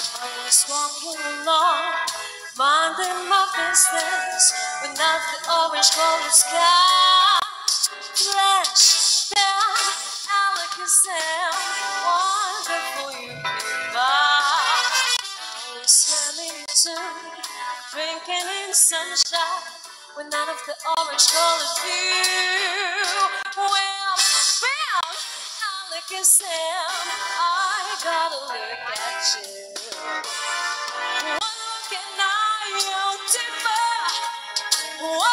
was walking along, minding my business, when out the orange golden sky flashed down Alakazam. Wonderful you came by. I was too, drinking in sunshine, when out of the orange golden view. Well, bam, Alakazam, I gotta look at you.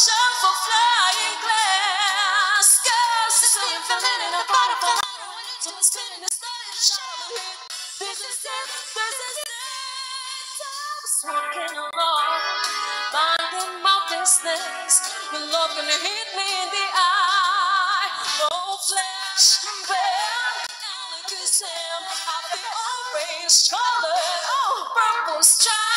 Out for flying glass. Girls, it's a feeling in a butterfly. So it's spinning, it's starting to shine. This is it, this is it. Walking along, minding my business. When love gonna hit me in the eye. No flash, bang, Alakazam. I'll be orange colored, oh, purple stripes.